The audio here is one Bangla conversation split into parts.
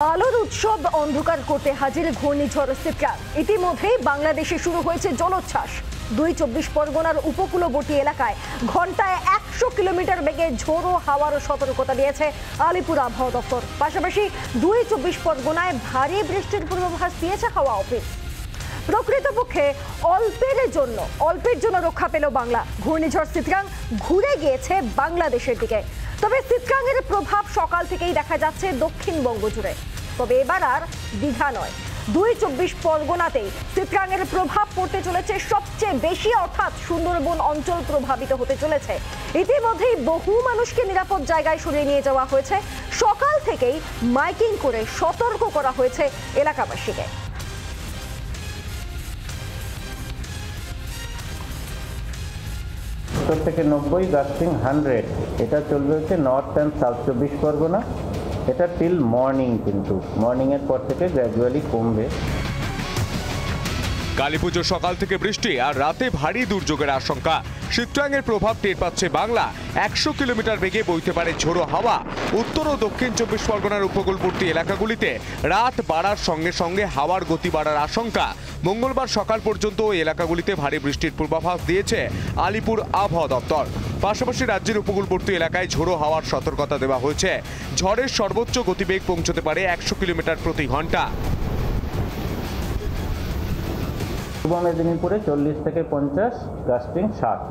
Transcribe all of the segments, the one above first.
আলোর উৎসব অন্ধকার করতে হাজির ঘূর্ণিঝড় সিট্রা ইতিমধ্যেই বাংলাদেশে শুরু হয়েছে জলোচ্ছ্বাস। দুই চব্বিশ পরগনার উপকূলবর্তী এলাকায় ঘন্টায় একশো কিলোমিটার বেগে ঝোড়ো হাওয়ার সতর্কতা দিয়েছে আলিপুর আবহাওয়া দপ্তর। পাশাপাশি দুই চব্বিশ পরগনায় ভারী বৃষ্টির পূর্বাভাস দিয়েছে হাওয়া অফিস। প্রকৃতপক্ষে অল্পের জন্য অল্পের জন্য রক্ষা পেল বাংলা। ঘূর্ণিঝড় সিতরাং ঘুরে গিয়েছে বাংলাদেশের দিকে। তবে সিতরাংয়ের প্রভাব সকাল থেকেই দেখা যাচ্ছে দক্ষিণবঙ্গ জুড়ে তবে এবার আর দীঘা নয়। দুই চব্বিশ পরগনাতেই সিতরাংয়ের প্রভাব পড়তে চলেছে সবচেয়ে বেশি, অর্থাৎ সুন্দরবন অঞ্চল প্রভাবিত হতে চলেছে। ইতিমধ্যেই বহু মানুষকে নিরাপদ জায়গায় সরিয়ে নিয়ে যাওয়া হয়েছে। সকাল থেকেই মাইকিং করে সতর্ক করা হয়েছে এলাকাবাসীকে। সত্তর থেকে নব্বই গাস্টিং হান্ড্রেড এটা চলবে হচ্ছে নর্থ অ্যান্ড সাউথ চব্বিশ পরগনা। এটা টিল মর্নিং কিন্তু। মর্নিংয়ের পর থেকে গ্র্যাজুয়ালি কমবে। কালী সকাল থেকে বৃষ্টি আর রাতে ভারী দুর্যোগের আশঙ্কা। শীতরাঙের প্রভাব টের পাচ্ছে বাংলা। একশো কিলোমিটার বেগে বইতে পারে ঝোড়ো হাওয়া। উত্তর ও দক্ষিণ চব্বিশ পরগনার উপকূলবর্তী এলাকাগুলিতে রাত বাড়ার সঙ্গে সঙ্গে হাওয়ার গতি বাড়ার আশঙ্কা। মঙ্গলবার সকাল পর্যন্ত ওই এলাকাগুলিতে ভারী বৃষ্টির পূর্বাভাস দিয়েছে আলিপুর আবহাওয়া দপ্তর। পাশাপাশি রাজ্যের উপকূলবর্তী এলাকায় ঝোড়ো হাওয়ার সতর্কতা দেওয়া হয়েছে। ঝড়ের সর্বোচ্চ গতিবেগ পৌঁছতে পারে একশো কিলোমিটার প্রতি ঘণ্টা। পূর্ব মেদিনীপুরে চল্লিশ থেকে পঞ্চাশ গাস্টিং ষাট।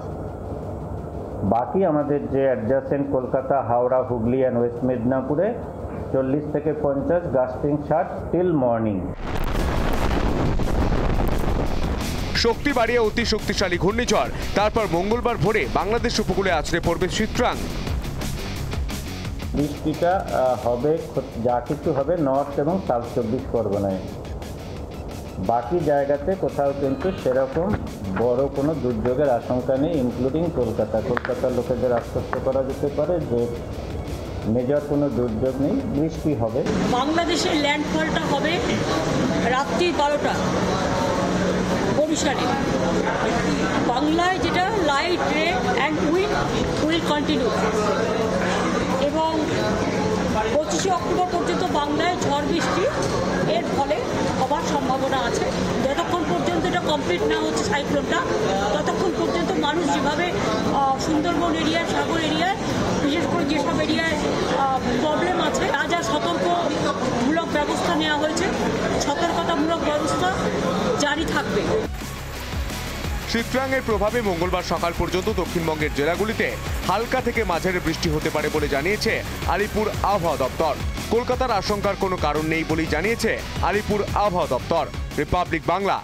বাকি আমাদের যে adjacent Kolkata Howrah Hooghly and west মেদিনীপুরে চল্লিশ থেকে পঞ্চাশ গাস্টিং ষাট টিল মর্নিং শক্তি বাড়িয়ে অতি শক্তিশালী ঘূর্ণিঝড়। তারপর মঙ্গলবার ভোরে বাংলাদেশ উপকূলে আছড়ে পড়বে শীতরাং। বৃষ্টিটা হবে যা কিছু হবে নর্থ এবং সাউথ চব্বিশ পরগনায়। বাকি জায়গাতে কোথাও কিন্তু সেরকম বড় কোনো দুর্যোগের আশঙ্কা নেই ইনক্লুডিং কলকাতা। কলকাতার লোকেদের আশ্বস্ত করা যেতে পারে যে মেজর কোনো দুর্যোগ নেই, বৃষ্টি হবে। বাংলাদেশের ল্যান্ডফলটা হবে রাত্রি বারোটা বাংলায় যেটা লাইট রে অ্যান্ড উইন্ড উইল কন্টিনিউ এবং পঁচিশে অক্টোবর পর্যন্ত বাংলায় ঝড় বৃষ্টি, এর ফলে সম্ভাবনা আছে। যতক্ষণ পর্যন্ত এটা কমপ্লিট না হচ্ছে সাইক্লোনটা ততক্ষণ পর্যন্ত মানুষ যেভাবে সুন্দরবন এরিয়ায় সাগর এরিয়ায় বিশেষ করে যেসব এরিয়ায় প্রবলেম আছে, তা যা সতর্কমূলক ব্যবস্থা নেওয়া হয়েছে, সতর্কতামূলক ব্যবস্থা জারি থাকবে। শীতরাঙের প্রভাবে মঙ্গলবার সকাল পর্যন্ত দক্ষিণবঙ্গের জেলাগুলিতে হালকা থেকে মাঝারি বৃষ্টি হতে পারে বলে জানিয়েছে আলিপুর আবহাওয়া দপ্তর। কলকাতার আশঙ্কার কোনো কারণ নেই বলেই জানিয়েছে আলিপুর আবহাওয়া দপ্তর। রিপাবলিক বাংলা